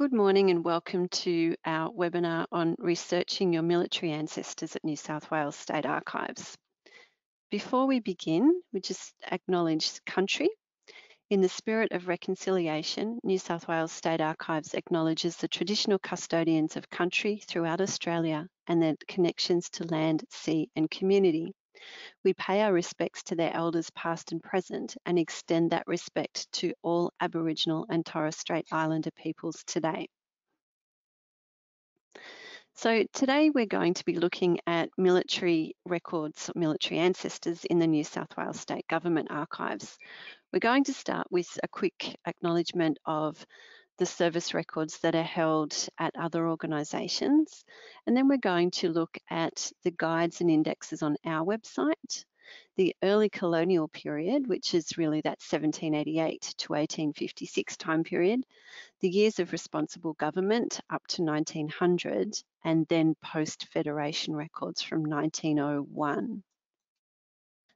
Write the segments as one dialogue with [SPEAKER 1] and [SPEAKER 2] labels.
[SPEAKER 1] Good morning and welcome to our webinar on researching your military ancestors at New South Wales State Archives. Before we begin, we just acknowledge country. In the spirit of reconciliation, New South Wales State Archives acknowledges the traditional custodians of country throughout Australia and their connections to land, sea and community. We pay our respects to their elders past and present and extend that respect to all Aboriginal and Torres Strait Islander peoples today. So today we're going to be looking at military records, military ancestors in the New South Wales State Government Archives. We're going to start with a quick acknowledgement of the service records that are held at other organisations. And then we're going to look at the guides and indexes on our website, the early colonial period, which is really that 1788 to 1856 time period, the years of responsible government up to 1900, and then post-Federation records from 1901.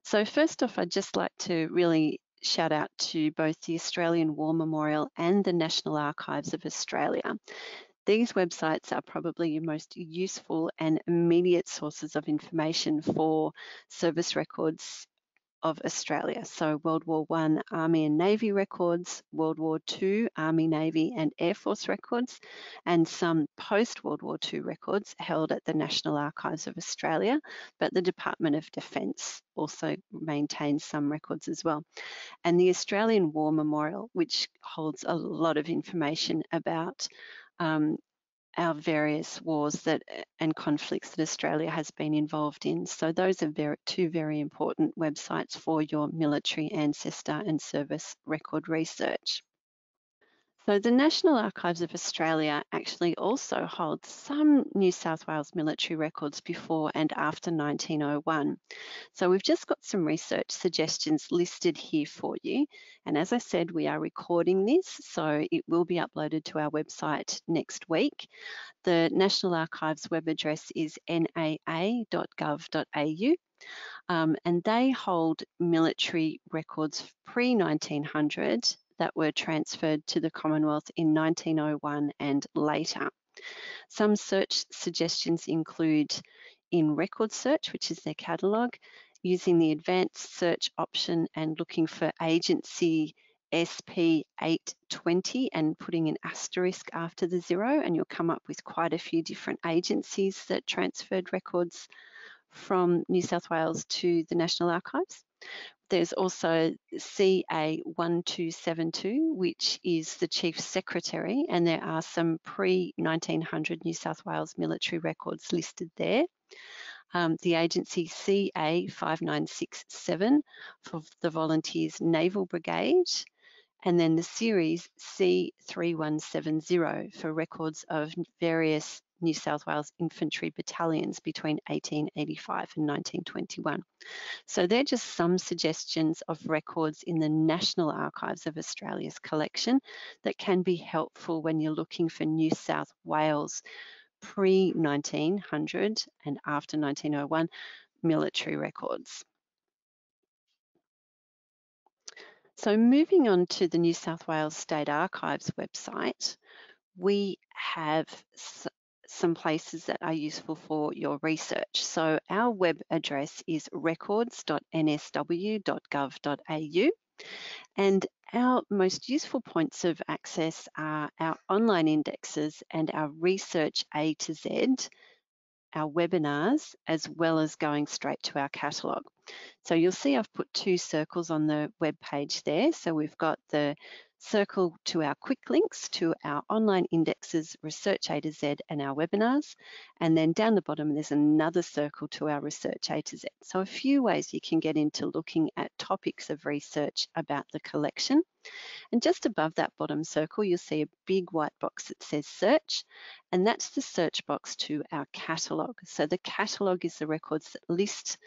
[SPEAKER 1] So first off, I'd just like to really shout out to both the Australian War Memorial and the National Archives of Australia. These websites are probably your most useful and immediate sources of information for service records of Australia. So World War I Army and Navy records, World War II Army, Navy and Air Force records, and some post-World War II records held at the National Archives of Australia, but the Department of Defence also maintains some records as well. And the Australian War Memorial, which holds a lot of information about um, our various wars that uh, and conflicts that Australia has been involved in. So those are very, two very important websites for your military ancestor and service record research. So the National Archives of Australia actually also holds some New South Wales military records before and after 1901. So we've just got some research suggestions listed here for you. And as I said, we are recording this, so it will be uploaded to our website next week. The National Archives web address is naa.gov.au. Um, and they hold military records pre-1900 that were transferred to the Commonwealth in 1901 and later. Some search suggestions include in record search, which is their catalogue, using the advanced search option and looking for agency SP820 and putting an asterisk after the zero and you'll come up with quite a few different agencies that transferred records from New South Wales to the National Archives. There's also CA1272, which is the Chief Secretary, and there are some pre-1900 New South Wales military records listed there. Um, the agency CA5967 for the Volunteers Naval Brigade, and then the series C3170 for records of various New South Wales infantry battalions between 1885 and 1921. So they're just some suggestions of records in the National Archives of Australia's collection that can be helpful when you're looking for New South Wales pre-1900 and after 1901 military records. So moving on to the New South Wales State Archives website, we have some places that are useful for your research. So our web address is records.nsw.gov.au and our most useful points of access are our online indexes and our research A to Z, our webinars, as well as going straight to our catalogue. So you'll see I've put two circles on the web page there. So we've got the circle to our quick links to our online indexes, Research A to Z and our webinars. And then down the bottom, there's another circle to our Research A to Z. So a few ways you can get into looking at topics of research about the collection. And just above that bottom circle, you'll see a big white box that says search, and that's the search box to our catalogue. So the catalogue is the records that list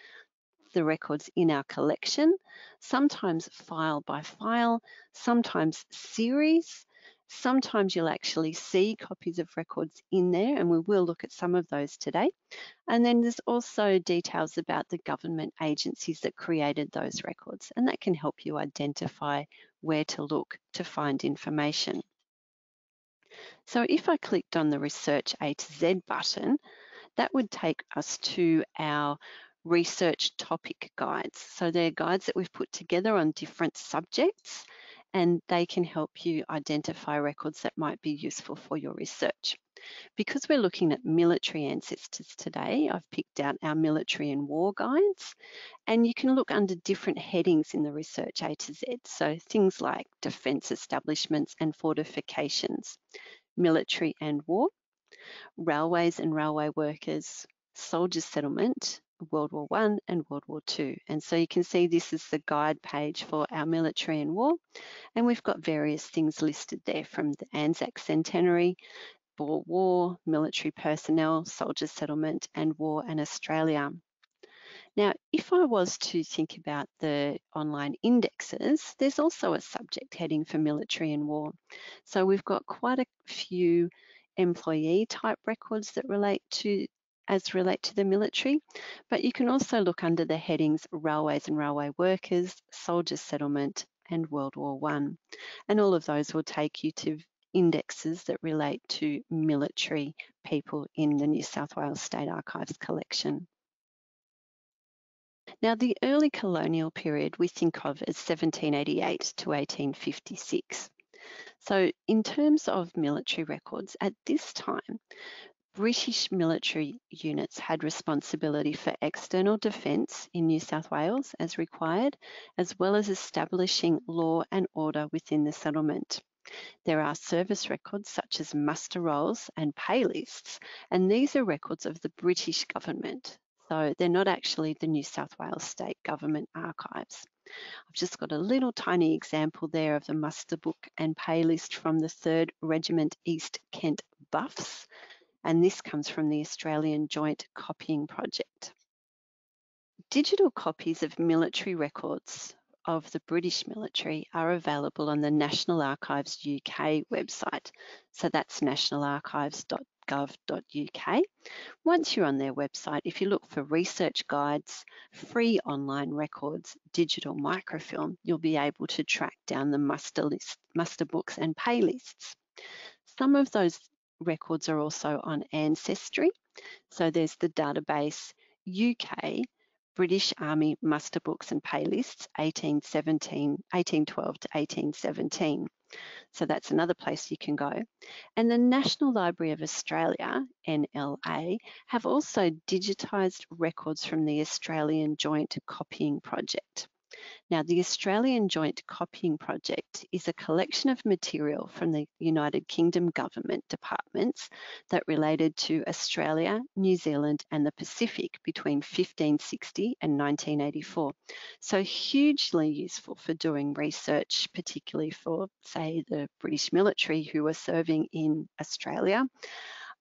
[SPEAKER 1] the records in our collection, sometimes file by file, sometimes series. Sometimes you'll actually see copies of records in there, and we will look at some of those today. And then there's also details about the government agencies that created those records, and that can help you identify where to look to find information. So if I clicked on the Research A to Z button, that would take us to our research topic guides. So they're guides that we've put together on different subjects and they can help you identify records that might be useful for your research. Because we're looking at military ancestors today, I've picked out our military and war guides, and you can look under different headings in the research A to Z. So things like defence establishments and fortifications, military and war, railways and railway workers, soldiers settlement, World War One and World War Two. And so you can see this is the guide page for our military and war. And we've got various things listed there from the Anzac Centenary, Boer War, military personnel, soldiers settlement, and war and Australia. Now, if I was to think about the online indexes, there's also a subject heading for military and war. So we've got quite a few employee type records that relate to as relate to the military, but you can also look under the headings Railways and Railway Workers, Soldiers Settlement, and World War One. And all of those will take you to indexes that relate to military people in the New South Wales State Archives collection. Now, the early colonial period we think of as 1788 to 1856. So in terms of military records, at this time, British military units had responsibility for external defence in New South Wales as required, as well as establishing law and order within the settlement. There are service records such as muster rolls and pay lists, and these are records of the British government. So they're not actually the New South Wales State Government archives. I've just got a little tiny example there of the muster book and pay list from the 3rd Regiment East Kent Buffs and this comes from the Australian Joint Copying Project. Digital copies of military records of the British military are available on the National Archives UK website. So that's nationalarchives.gov.uk. Once you're on their website, if you look for research guides, free online records, digital microfilm, you'll be able to track down the muster list, muster books and pay lists. Some of those records are also on Ancestry. So there's the database UK British Army muster books and pay lists 1817, 1812 to 1817. So that's another place you can go. And the National Library of Australia, NLA, have also digitised records from the Australian Joint Copying Project. Now, the Australian Joint Copying Project is a collection of material from the United Kingdom government departments that related to Australia, New Zealand, and the Pacific between 1560 and 1984. So, hugely useful for doing research, particularly for, say, the British military who were serving in Australia.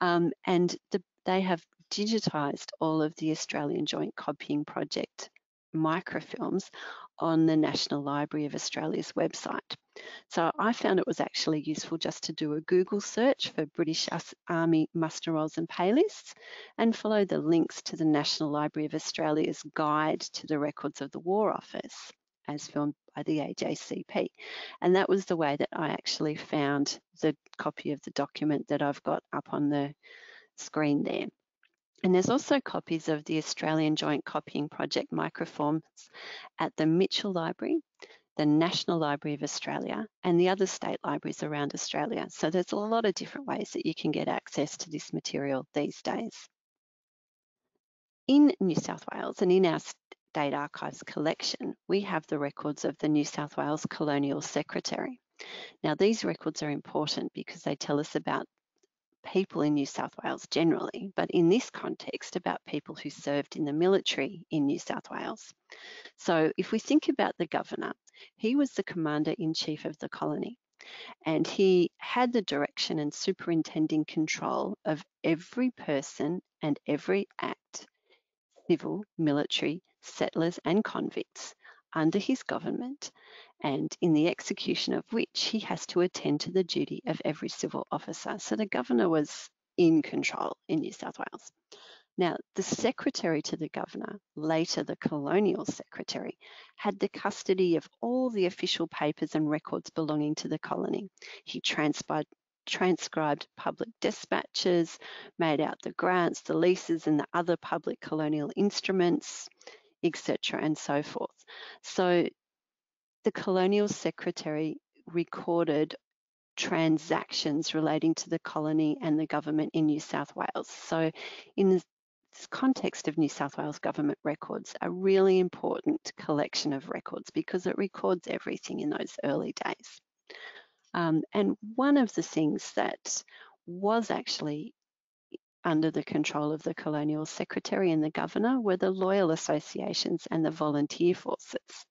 [SPEAKER 1] Um, and the, they have digitised all of the Australian Joint Copying Project microfilms on the National Library of Australia's website. So I found it was actually useful just to do a Google search for British Army muster rolls and pay lists and follow the links to the National Library of Australia's guide to the records of the War Office as filmed by the AJCP. And that was the way that I actually found the copy of the document that I've got up on the screen there. And there's also copies of the Australian Joint Copying Project microforms at the Mitchell Library, the National Library of Australia, and the other state libraries around Australia. So there's a lot of different ways that you can get access to this material these days. In New South Wales and in our State Archives collection, we have the records of the New South Wales Colonial Secretary. Now, these records are important because they tell us about people in New South Wales generally, but in this context about people who served in the military in New South Wales. So if we think about the governor, he was the commander in chief of the colony and he had the direction and superintending control of every person and every act, civil, military, settlers and convicts under his government and in the execution of which he has to attend to the duty of every civil officer. So the governor was in control in New South Wales. Now, the secretary to the governor, later the colonial secretary, had the custody of all the official papers and records belonging to the colony. He transcribed, transcribed public dispatches, made out the grants, the leases, and the other public colonial instruments, etc., and so forth. So the colonial secretary recorded transactions relating to the colony and the government in New South Wales. So in this context of New South Wales government records, a really important collection of records because it records everything in those early days. Um, and one of the things that was actually under the control of the colonial secretary and the governor were the loyal associations and the volunteer forces.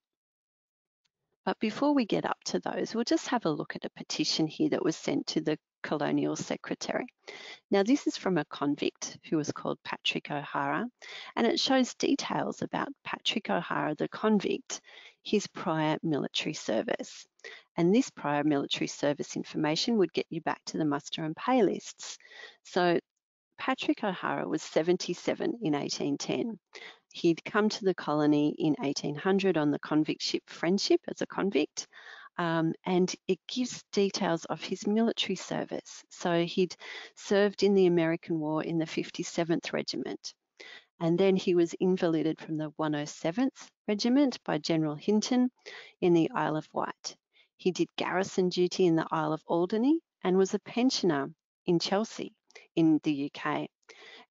[SPEAKER 1] But before we get up to those, we'll just have a look at a petition here that was sent to the colonial secretary. Now, this is from a convict who was called Patrick O'Hara, and it shows details about Patrick O'Hara, the convict, his prior military service. And this prior military service information would get you back to the muster and pay lists. So Patrick O'Hara was 77 in 1810. He'd come to the colony in 1800 on the convict ship Friendship as a convict. Um, and it gives details of his military service. So he'd served in the American War in the 57th Regiment. And then he was invalided from the 107th Regiment by General Hinton in the Isle of Wight. He did garrison duty in the Isle of Alderney and was a pensioner in Chelsea in the UK.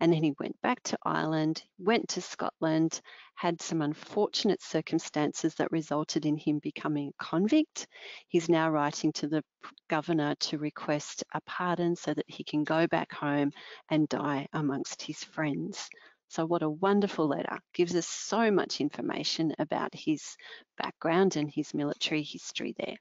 [SPEAKER 1] And then he went back to Ireland, went to Scotland, had some unfortunate circumstances that resulted in him becoming a convict. He's now writing to the governor to request a pardon so that he can go back home and die amongst his friends. So, what a wonderful letter. Gives us so much information about his background and his military history there.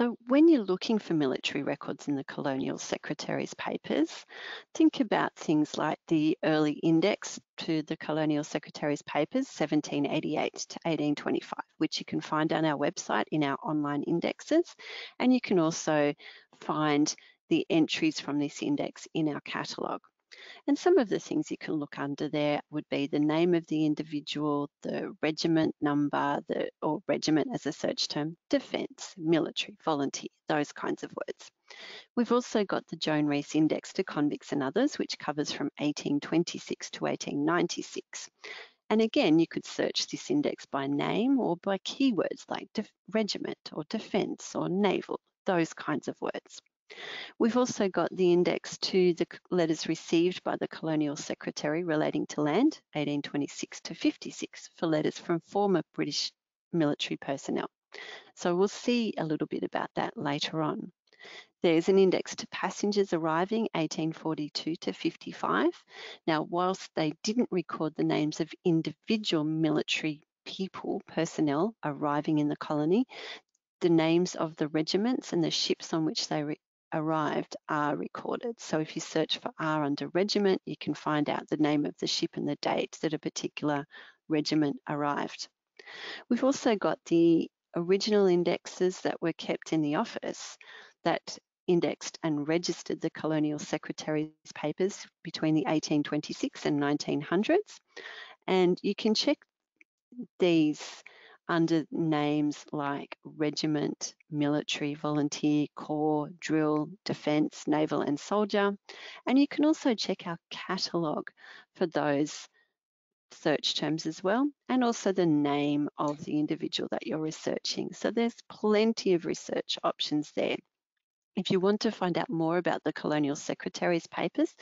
[SPEAKER 1] So when you're looking for military records in the Colonial Secretary's papers, think about things like the early index to the Colonial Secretary's papers, 1788 to 1825, which you can find on our website in our online indexes. And you can also find the entries from this index in our catalogue. And some of the things you can look under there would be the name of the individual, the regiment number, the, or regiment as a search term, defence, military, volunteer, those kinds of words. We've also got the Joan Reese Index to Convicts and Others, which covers from 1826 to 1896. And again, you could search this index by name or by keywords like regiment or defence or naval, those kinds of words. We've also got the index to the letters received by the Colonial Secretary relating to land, 1826 to 56, for letters from former British military personnel. So we'll see a little bit about that later on. There's an index to passengers arriving 1842 to 55. Now, whilst they didn't record the names of individual military people, personnel arriving in the colony, the names of the regiments and the ships on which they arrived are recorded. So if you search for R under regiment, you can find out the name of the ship and the date that a particular regiment arrived. We've also got the original indexes that were kept in the office that indexed and registered the colonial secretary's papers between the 1826 and 1900s. And you can check these under names like regiment, military, volunteer, corps, drill, defence, naval and soldier. And you can also check our catalogue for those search terms as well, and also the name of the individual that you're researching. So there's plenty of research options there. If you want to find out more about the Colonial Secretary's papers,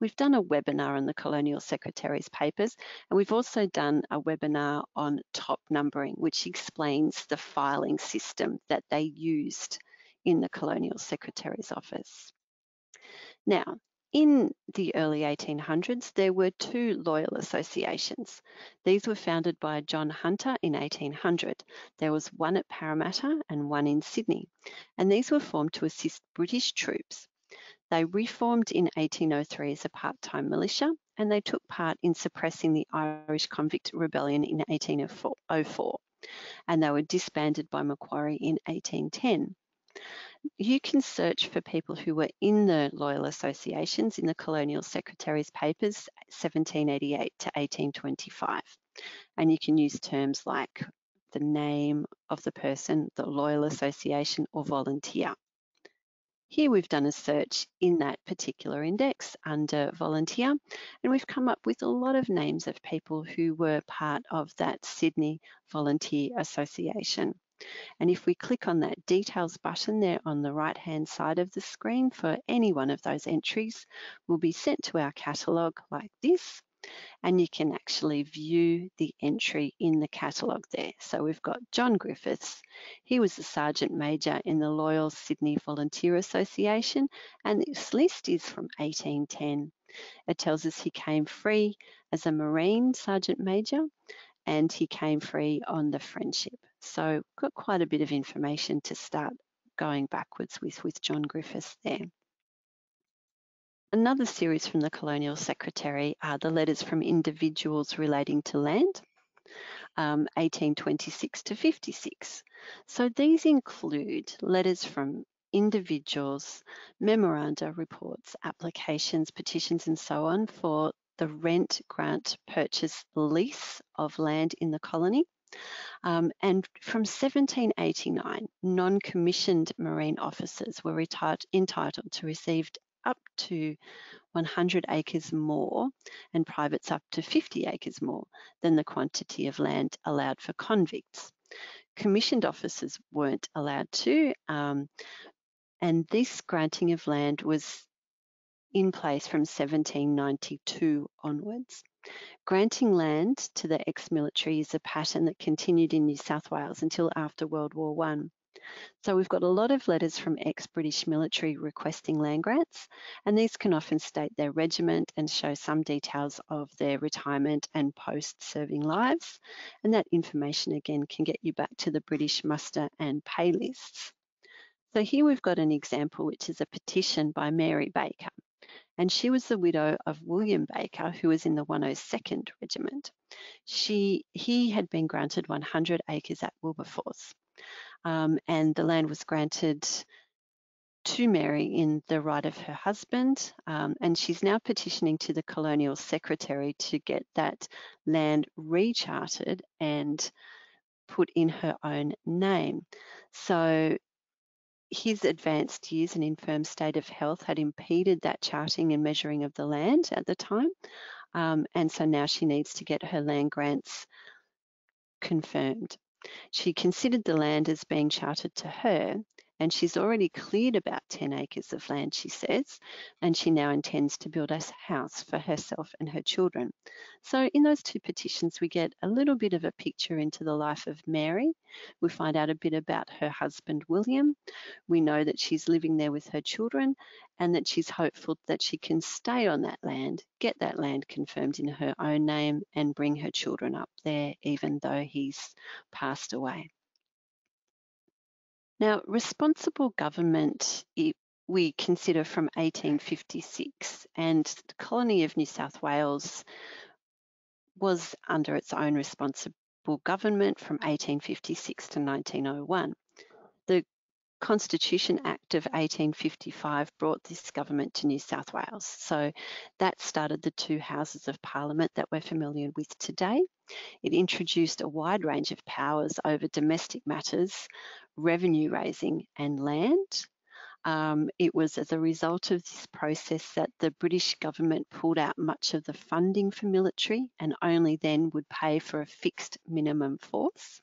[SPEAKER 1] we've done a webinar on the Colonial Secretary's papers, and we've also done a webinar on top numbering, which explains the filing system that they used in the Colonial Secretary's office. Now, in the early 1800s, there were two loyal associations. These were founded by John Hunter in 1800. There was one at Parramatta and one in Sydney, and these were formed to assist British troops. They reformed in 1803 as a part-time militia, and they took part in suppressing the Irish convict rebellion in 1804, and they were disbanded by Macquarie in 1810 you can search for people who were in the loyal associations in the colonial secretary's papers 1788 to 1825 and you can use terms like the name of the person the loyal association or volunteer Here we've done a search in that particular index under volunteer, and we've come up with a lot of names of people who were part of that Sydney Volunteer Association. And if we click on that details button there on the right hand side of the screen for any one of those entries, we'll be sent to our catalogue like this and you can actually view the entry in the catalogue there. So we've got John Griffiths. He was a Sergeant Major in the Loyal Sydney Volunteer Association and this list is from 1810. It tells us he came free as a Marine Sergeant Major and he came free on the Friendship. So got quite a bit of information to start going backwards with, with John Griffiths there. Another series from the Colonial Secretary are the letters from individuals relating to land, um, 1826 to 56. So these include letters from individuals, memoranda, reports, applications, petitions, and so on for the rent, grant, purchase, lease of land in the colony. Um, and from 1789, non-commissioned marine officers were entitled to receive up to 100 acres more and privates up to 50 acres more than the quantity of land allowed for convicts. Commissioned officers weren't allowed to, um, and this granting of land was in place from 1792 onwards. Granting land to the ex-military is a pattern that continued in New South Wales until after World War One. So we've got a lot of letters from ex-British military requesting land grants, and these can often state their regiment and show some details of their retirement and post-serving lives. And that information again can get you back to the British muster and pay lists. So here we've got an example, which is a petition by Mary Baker. And she was the widow of William Baker, who was in the 102nd Regiment. She, he had been granted 100 acres at Wilberforce um, and the land was granted to Mary in the right of her husband, um, and she's now petitioning to the Colonial Secretary to get that land recharted and put in her own name. So his advanced years and infirm state of health had impeded that charting and measuring of the land at the time. Um, and so now she needs to get her land grants confirmed. She considered the land as being chartered to her, and she's already cleared about 10 acres of land, she says, and she now intends to build a house for herself and her children. So in those two petitions, we get a little bit of a picture into the life of Mary. We find out a bit about her husband, William. We know that she's living there with her children and that she's hopeful that she can stay on that land, get that land confirmed in her own name and bring her children up there even though he's passed away. Now, responsible government we consider from 1856 and the colony of New South Wales was under its own responsible government from 1856 to 1901. The Constitution Act of 1855 brought this government to New South Wales. So that started the two houses of parliament that we're familiar with today. It introduced a wide range of powers over domestic matters, revenue raising and land. Um, it was as a result of this process that the British government pulled out much of the funding for military and only then would pay for a fixed minimum force.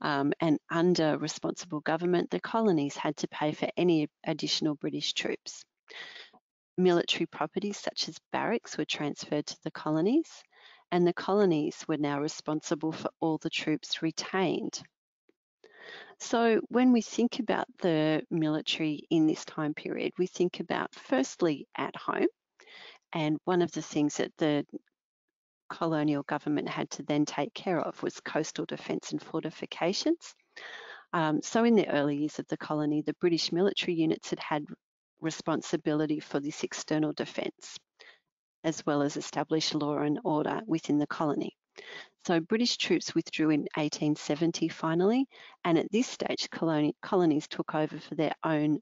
[SPEAKER 1] Um, and under responsible government, the colonies had to pay for any additional British troops. Military properties such as barracks were transferred to the colonies, and the colonies were now responsible for all the troops retained so when we think about the military in this time period, we think about firstly at home. And one of the things that the colonial government had to then take care of was coastal defence and fortifications. Um, so in the early years of the colony, the British military units had had responsibility for this external defence, as well as establish law and order within the colony. So British troops withdrew in 1870 finally, and at this stage, colony, colonies took over for their own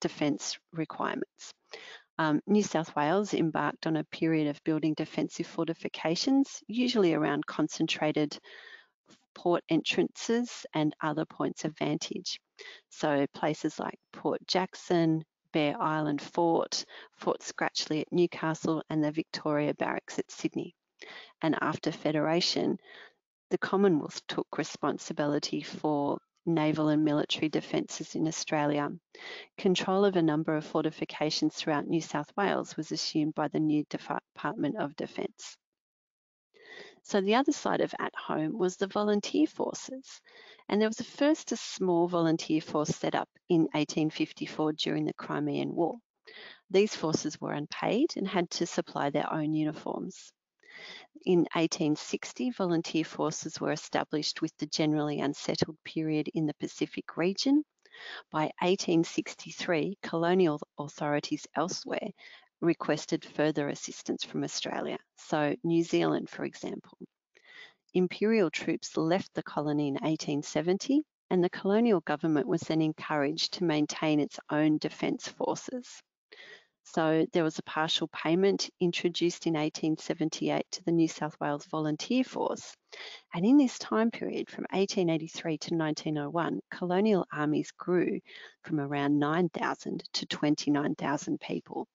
[SPEAKER 1] defence requirements. Um, New South Wales embarked on a period of building defensive fortifications, usually around concentrated port entrances and other points of vantage. So places like Port Jackson, Bare Island Fort, Fort Scratchley at Newcastle, and the Victoria Barracks at Sydney. And after Federation, the Commonwealth took responsibility for naval and military defences in Australia. Control of a number of fortifications throughout New South Wales was assumed by the new Department of Defence. So the other side of at home was the volunteer forces. And there was a first a small volunteer force set up in 1854 during the Crimean War. These forces were unpaid and had to supply their own uniforms. In 1860, volunteer forces were established with the generally unsettled period in the Pacific region. By 1863, colonial authorities elsewhere requested further assistance from Australia. So New Zealand, for example. Imperial troops left the colony in 1870 and the colonial government was then encouraged to maintain its own defence forces. So there was a partial payment introduced in 1878 to the New South Wales Volunteer Force. And in this time period, from 1883 to 1901, colonial armies grew from around 9,000 to 29,000 people.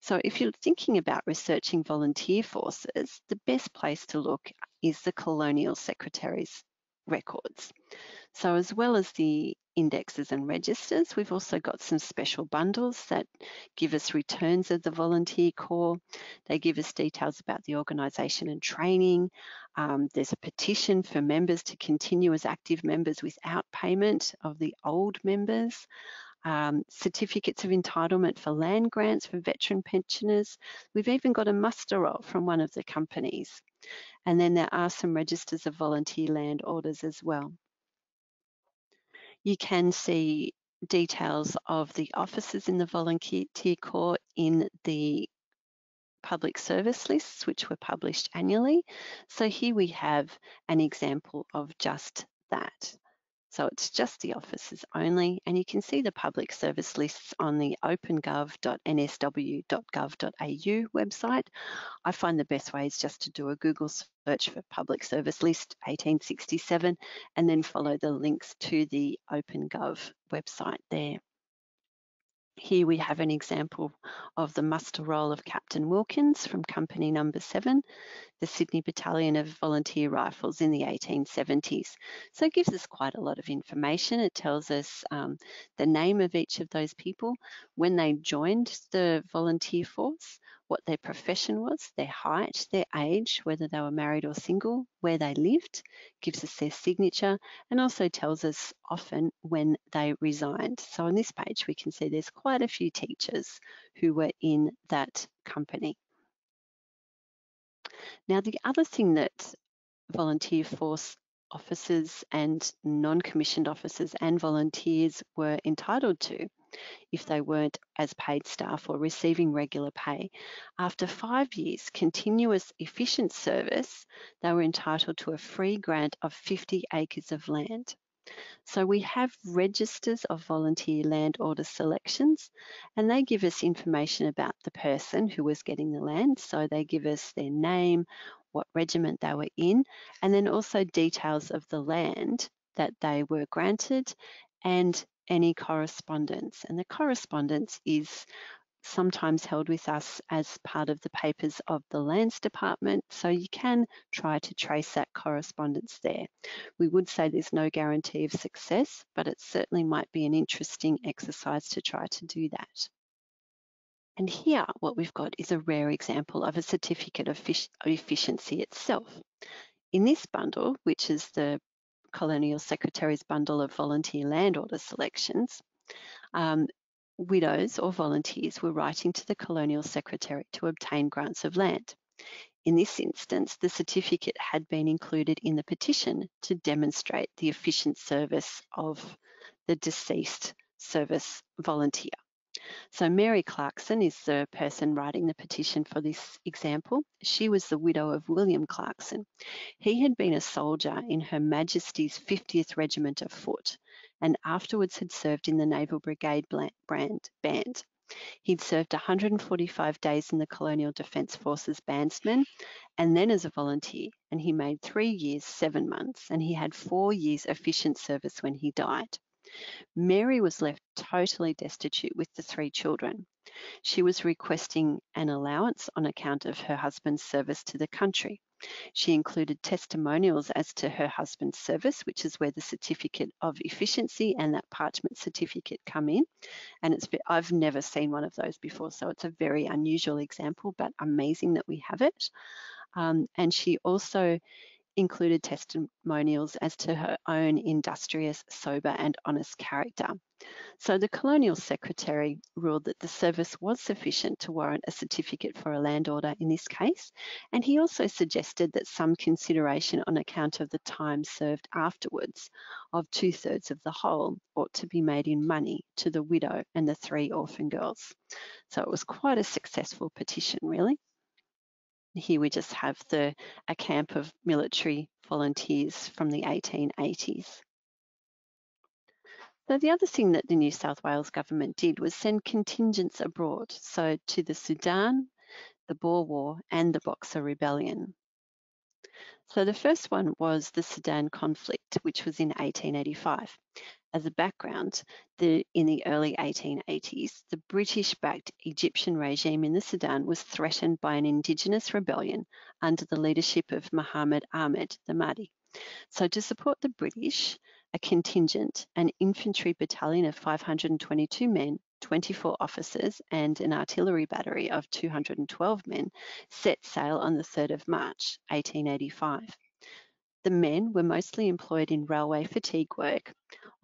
[SPEAKER 1] So if you're thinking about researching volunteer forces, the best place to look is the Colonial Secretary's records. So as well as the indexes and registers. We've also got some special bundles that give us returns of the volunteer corps. They give us details about the organisation and training. Um, there's a petition for members to continue as active members without payment of the old members. Um, certificates of entitlement for land grants for veteran pensioners. We've even got a muster roll from one of the companies. And then there are some registers of volunteer land orders as well you can see details of the officers in the volunteer corps in the public service lists, which were published annually. So here we have an example of just that. So it's just the officers only, and you can see the public service lists on the opengov.nsw.gov.au website. I find the best way is just to do a Google search for public service list 1867 and then follow the links to the OpenGov website there. Here we have an example of the muster roll of Captain Wilkins from company number seven, the Sydney Battalion of Volunteer Rifles in the 1870s. So it gives us quite a lot of information. It tells us um, the name of each of those people, when they joined the volunteer force, what their profession was, their height, their age, whether they were married or single, where they lived, gives us their signature, and also tells us often when they resigned. So on this page, we can see there's quite a few teachers who were in that company. Now, the other thing that volunteer force officers and non-commissioned officers and volunteers were entitled to if they weren't as paid staff or receiving regular pay. After five years continuous efficient service, they were entitled to a free grant of 50 acres of land. So we have registers of volunteer land order selections and they give us information about the person who was getting the land. So they give us their name, what regiment they were in, and then also details of the land that they were granted and any correspondence. And the correspondence is sometimes held with us as part of the papers of the Lands Department, so you can try to trace that correspondence there. We would say there's no guarantee of success, but it certainly might be an interesting exercise to try to do that. And here, what we've got is a rare example of a certificate of efficiency itself. In this bundle, which is the Colonial Secretary's bundle of volunteer land order selections, um, widows or volunteers were writing to the Colonial Secretary to obtain grants of land. In this instance, the certificate had been included in the petition to demonstrate the efficient service of the deceased service volunteer. So Mary Clarkson is the person writing the petition for this example. She was the widow of William Clarkson. He had been a soldier in Her Majesty's 50th Regiment of Foot and afterwards had served in the Naval Brigade band. He'd served 145 days in the Colonial Defence Forces bandsman and then as a volunteer. And he made three years, seven months, and he had four years efficient service when he died. Mary was left totally destitute with the three children. She was requesting an allowance on account of her husband's service to the country. She included testimonials as to her husband's service, which is where the certificate of efficiency and that parchment certificate come in. And it's I've never seen one of those before, so it's a very unusual example, but amazing that we have it. Um, and she also included testimonials as to her own industrious, sober and honest character. So the colonial secretary ruled that the service was sufficient to warrant a certificate for a land order in this case, and he also suggested that some consideration on account of the time served afterwards of two thirds of the whole ought to be made in money to the widow and the three orphan girls. So it was quite a successful petition, really. Here we just have the a camp of military volunteers from the 1880s. So the other thing that the New South Wales government did was send contingents abroad, so to the Sudan, the Boer War and the Boxer Rebellion. So the first one was the Sudan conflict, which was in 1885. As a background, the, in the early 1880s, the British-backed Egyptian regime in the Sudan was threatened by an indigenous rebellion under the leadership of Muhammad Ahmed, the Mahdi. So to support the British, a contingent, an infantry battalion of 522 men, 24 officers and an artillery battery of 212 men set sail on the 3rd of March 1885. The men were mostly employed in railway fatigue work,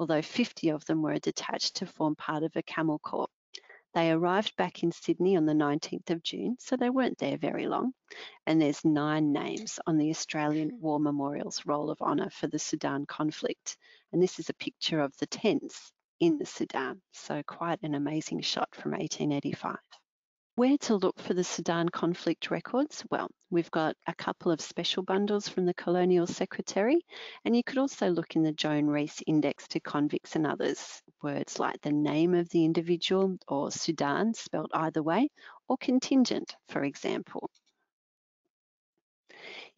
[SPEAKER 1] although 50 of them were detached to form part of a camel corps. They arrived back in Sydney on the 19th of June, so they weren't there very long. And there's nine names on the Australian War Memorial's Roll of Honour for the Sudan conflict. And this is a picture of the tents in the Sudan, so quite an amazing shot from 1885. Where to look for the Sudan conflict records? Well, we've got a couple of special bundles from the Colonial Secretary, and you could also look in the Joan Reese Index to Convicts and Others. Words like the name of the individual or Sudan spelled either way, or contingent, for example.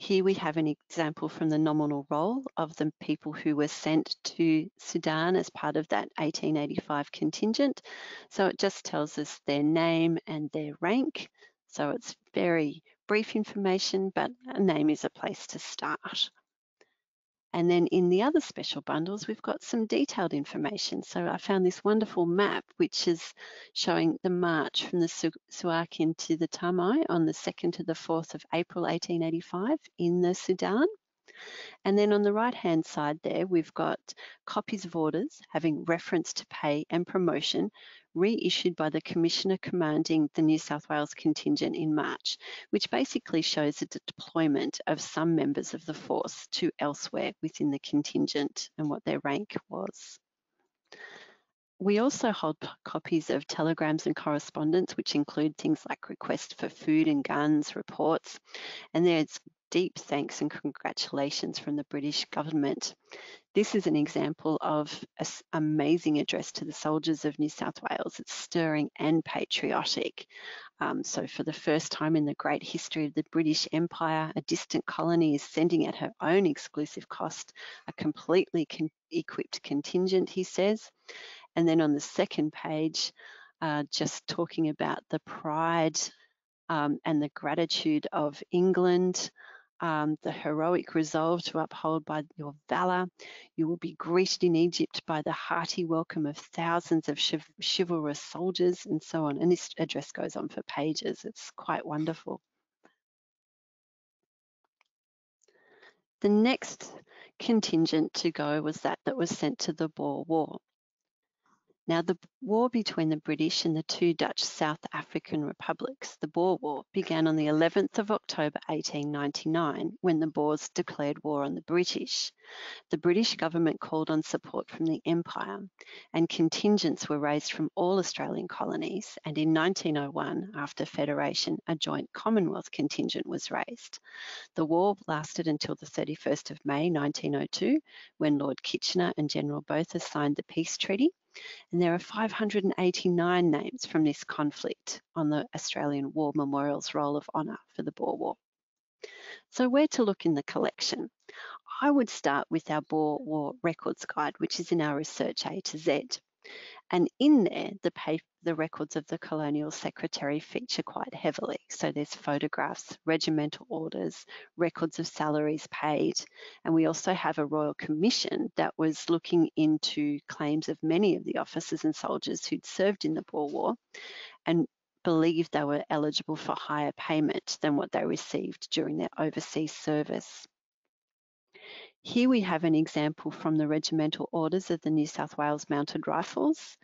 [SPEAKER 1] Here we have an example from the nominal roll of the people who were sent to Sudan as part of that 1885 contingent. So it just tells us their name and their rank. So it's very brief information, but a name is a place to start. And then in the other special bundles, we've got some detailed information. So I found this wonderful map, which is showing the march from the Suakin to the Tamai on the 2nd to the 4th of April 1885 in the Sudan. And then on the right hand side there, we've got copies of orders having reference to pay and promotion reissued by the Commissioner commanding the New South Wales contingent in March, which basically shows the deployment of some members of the force to elsewhere within the contingent and what their rank was. We also hold copies of telegrams and correspondence, which include things like requests for food and guns, reports, and there's deep thanks and congratulations from the British government. This is an example of an amazing address to the soldiers of New South Wales. It's stirring and patriotic. Um, so for the first time in the great history of the British Empire, a distant colony is sending at her own exclusive cost a completely con equipped contingent, he says. And then on the second page, uh, just talking about the pride um, and the gratitude of England, um, the heroic resolve to uphold by your valour. You will be greeted in Egypt by the hearty welcome of thousands of chiv chivalrous soldiers and so on. And this address goes on for pages. It's quite wonderful. The next contingent to go was that that was sent to the Boer War. Now, the war between the British and the two Dutch South African republics, the Boer War, began on the 11th of October 1899 when the Boers declared war on the British. The British government called on support from the Empire, and contingents were raised from all Australian colonies. And in 1901, after Federation, a joint Commonwealth contingent was raised. The war lasted until the 31st of May 1902, when Lord Kitchener and General Botha signed the peace treaty and there are 589 names from this conflict on the Australian War Memorial's Roll of Honour for the Boer War. So where to look in the collection? I would start with our Boer War Records Guide, which is in our Research A to Z. And in there, the, pay, the records of the colonial secretary feature quite heavily. So there's photographs, regimental orders, records of salaries paid, and we also have a royal commission that was looking into claims of many of the officers and soldiers who'd served in the Boer War and believed they were eligible for higher payment than what they received during their overseas service. Here we have an example from the regimental orders of the New South Wales Mounted Rifles.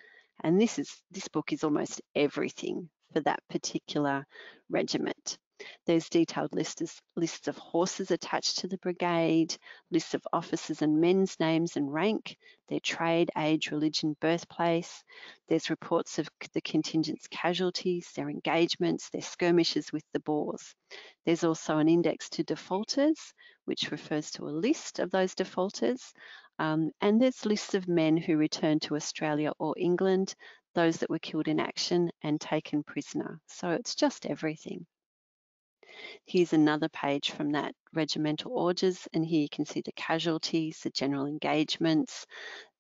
[SPEAKER 1] And this is this book is almost everything for that particular regiment. There's detailed lists, lists of horses attached to the brigade, lists of officers and men's names and rank, their trade, age, religion, birthplace. There's reports of the contingent's casualties, their engagements, their skirmishes with the Boers. There's also an index to defaulters, which refers to a list of those defaulters. Um, and there's lists of men who returned to Australia or England, those that were killed in action and taken prisoner. So it's just everything. Here's another page from that regimental orders, and here you can see the casualties, the general engagements,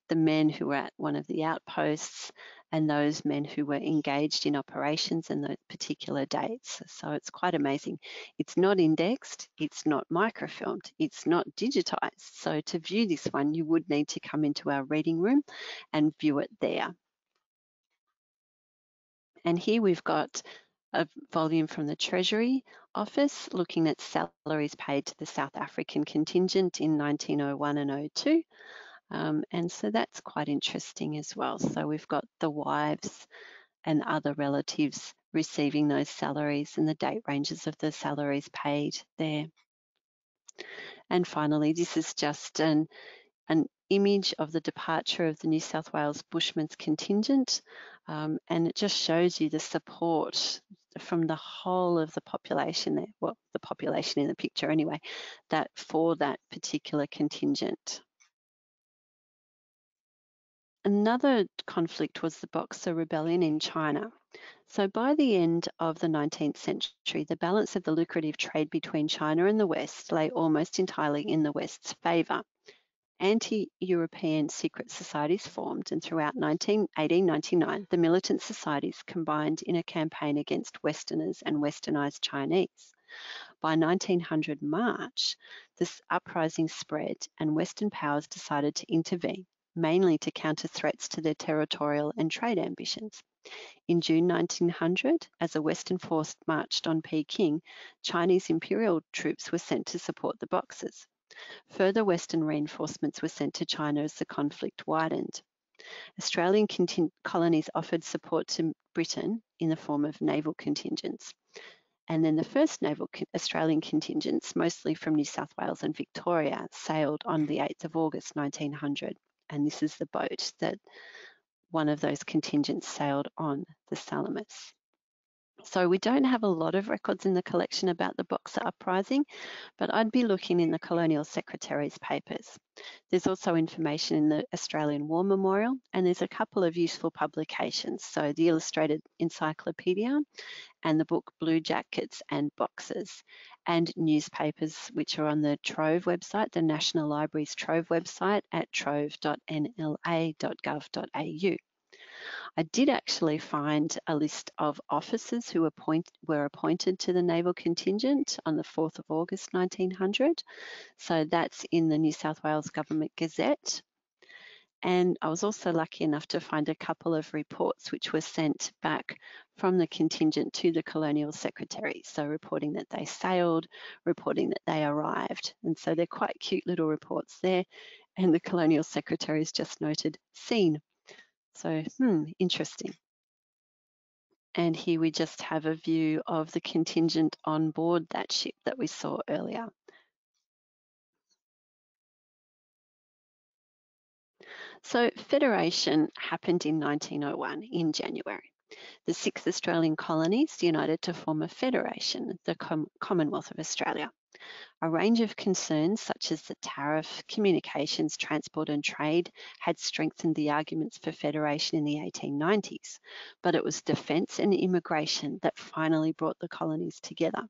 [SPEAKER 1] the men who were at one of the outposts, and those men who were engaged in operations and those particular dates. So it's quite amazing. It's not indexed, it's not microfilmed, it's not digitized. So to view this one, you would need to come into our reading room and view it there. And here we've got a volume from the Treasury Office looking at salaries paid to the South African contingent in 1901 and 02. Um, and so that's quite interesting as well. So we've got the wives and other relatives receiving those salaries and the date ranges of the salaries paid there. And finally, this is just an, an image of the departure of the New South Wales Bushmen's contingent. Um, and it just shows you the support from the whole of the population there, well, the population in the picture anyway, that for that particular contingent. Another conflict was the Boxer Rebellion in China. So by the end of the 19th century, the balance of the lucrative trade between China and the West lay almost entirely in the West's favour. Anti-European secret societies formed and throughout 19, 1899, the militant societies combined in a campaign against Westerners and Westernised Chinese. By 1900 March, this uprising spread and Western powers decided to intervene mainly to counter threats to their territorial and trade ambitions. In June 1900, as a Western force marched on Peking, Chinese imperial troops were sent to support the Boxers. Further Western reinforcements were sent to China as the conflict widened. Australian colonies offered support to Britain in the form of naval contingents. And then the first naval Australian contingents, mostly from New South Wales and Victoria, sailed on the 8th of August 1900 and this is the boat that one of those contingents sailed on, the Salamis. So we don't have a lot of records in the collection about the Boxer Uprising, but I'd be looking in the Colonial Secretary's papers. There's also information in the Australian War Memorial, and there's a couple of useful publications. So the Illustrated Encyclopedia and the book Blue Jackets and Boxers, and newspapers which are on the Trove website, the National Library's Trove website at trove.nla.gov.au. I did actually find a list of officers who appoint, were appointed to the naval contingent on the 4th of August 1900. So that's in the New South Wales Government Gazette. And I was also lucky enough to find a couple of reports which were sent back from the contingent to the Colonial Secretary. So reporting that they sailed, reporting that they arrived. And so they're quite cute little reports there. And the Colonial Secretary has just noted, seen so, hmm, interesting. And here we just have a view of the contingent on board that ship that we saw earlier. So Federation happened in 1901 in January. The six Australian colonies united to form a federation, the Com Commonwealth of Australia. A range of concerns such as the tariff, communications, transport and trade had strengthened the arguments for federation in the 1890s, but it was defence and immigration that finally brought the colonies together.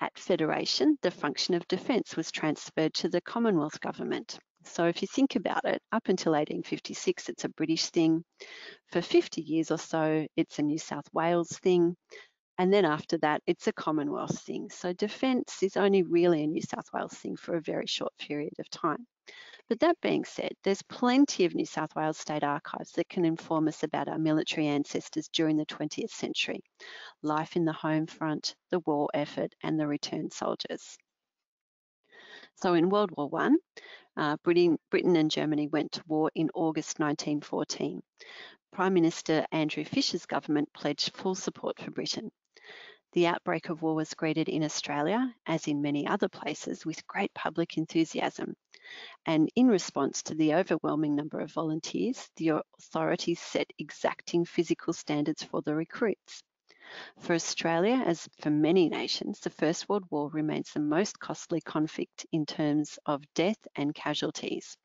[SPEAKER 1] At Federation, the function of defence was transferred to the Commonwealth Government. So if you think about it, up until 1856, it's a British thing. For 50 years or so, it's a New South Wales thing. And then after that, it's a Commonwealth thing. So defence is only really a New South Wales thing for a very short period of time. But that being said, there's plenty of New South Wales state archives that can inform us about our military ancestors during the 20th century, life in the home front, the war effort, and the returned soldiers. So in World War One, uh, Britain, Britain and Germany went to war in August 1914. Prime Minister Andrew Fisher's government pledged full support for Britain. The outbreak of war was greeted in Australia, as in many other places, with great public enthusiasm, and in response to the overwhelming number of volunteers, the authorities set exacting physical standards for the recruits. For Australia, as for many nations, the First World War remains the most costly conflict in terms of death and casualties.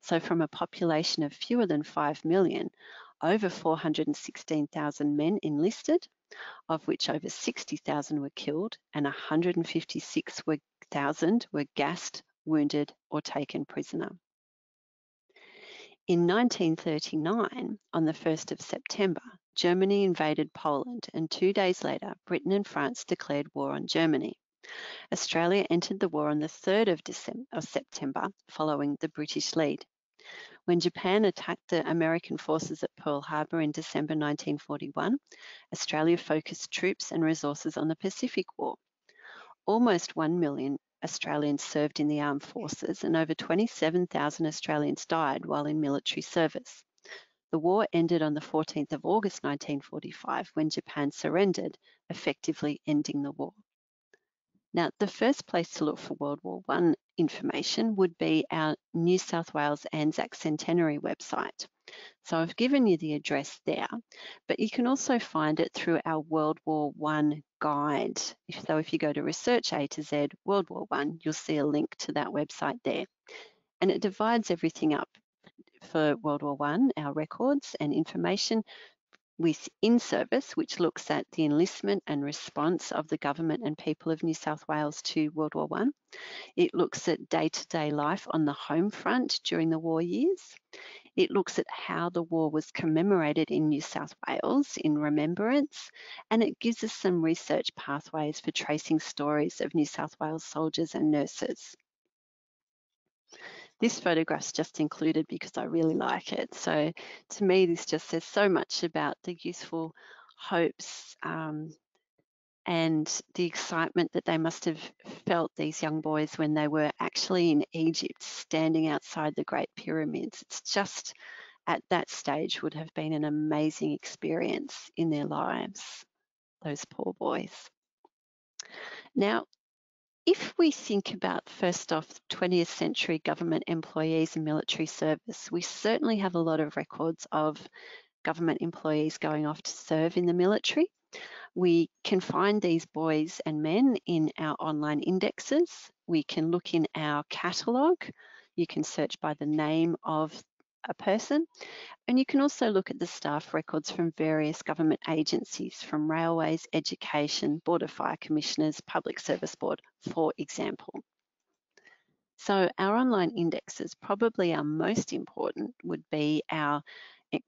[SPEAKER 1] So from a population of fewer than 5 million, over 416,000 men enlisted, of which over 60,000 were killed and 156,000 were gassed wounded, or taken prisoner. In 1939, on the 1st of September, Germany invaded Poland, and two days later, Britain and France declared war on Germany. Australia entered the war on the 3rd of, December, of September, following the British lead. When Japan attacked the American forces at Pearl Harbor in December 1941, Australia focused troops and resources on the Pacific War. Almost 1 million Australians served in the armed forces and over 27,000 Australians died while in military service. The war ended on the 14th of August 1945 when Japan surrendered, effectively ending the war. Now, the first place to look for World War I information would be our New South Wales Anzac Centenary website. So I've given you the address there, but you can also find it through our World War I guide. So if you go to Research A to Z World War I, you'll see a link to that website there. And it divides everything up for World War One, our records and information with in service, which looks at the enlistment and response of the government and people of New South Wales to World War One. It looks at day to day life on the home front during the war years. It looks at how the war was commemorated in New South Wales in remembrance, and it gives us some research pathways for tracing stories of New South Wales soldiers and nurses. This photograph's just included because I really like it. So to me, this just says so much about the youthful hopes um, and the excitement that they must have felt, these young boys, when they were actually in Egypt, standing outside the Great Pyramids. It's just at that stage would have been an amazing experience in their lives, those poor boys. Now, if we think about first off 20th century government employees and military service, we certainly have a lot of records of government employees going off to serve in the military. We can find these boys and men in our online indexes. We can look in our catalogue. You can search by the name of a person. And you can also look at the staff records from various government agencies, from railways, education, Board of Fire Commissioners, Public Service Board, for example. So our online indexes, probably our most important would be our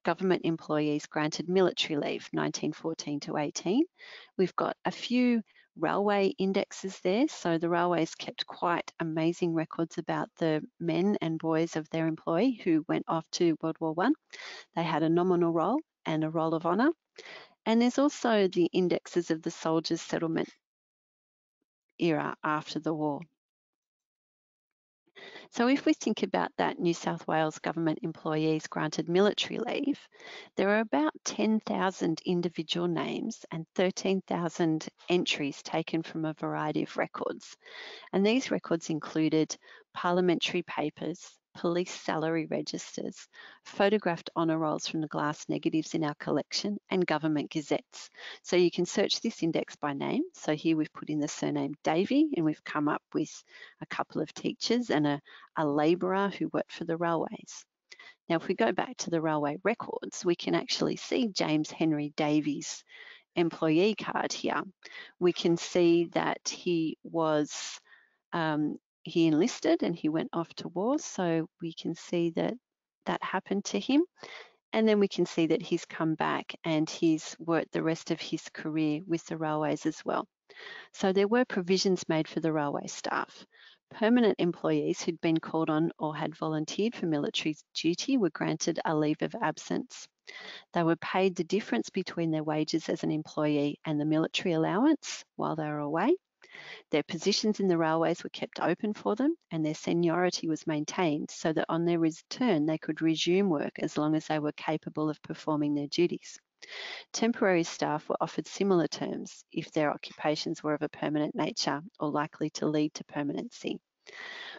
[SPEAKER 1] government employees granted military leave 1914 to 18. We've got a few railway indexes there. So the railways kept quite amazing records about the men and boys of their employee who went off to World War One. They had a nominal roll and a roll of honour. And there's also the indexes of the soldiers' settlement era after the war. So if we think about that New South Wales government employees granted military leave, there are about 10,000 individual names and 13,000 entries taken from a variety of records. And these records included parliamentary papers, police salary registers, photographed honour rolls from the glass negatives in our collection, and government gazettes. So you can search this index by name. So here we've put in the surname Davey, and we've come up with a couple of teachers and a, a labourer who worked for the railways. Now, if we go back to the railway records, we can actually see James Henry Davey's employee card here, we can see that he was um, he enlisted and he went off to war. So we can see that that happened to him. And then we can see that he's come back and he's worked the rest of his career with the railways as well. So there were provisions made for the railway staff. Permanent employees who'd been called on or had volunteered for military duty were granted a leave of absence. They were paid the difference between their wages as an employee and the military allowance while they were away. Their positions in the railways were kept open for them and their seniority was maintained so that on their return they could resume work as long as they were capable of performing their duties. Temporary staff were offered similar terms if their occupations were of a permanent nature or likely to lead to permanency.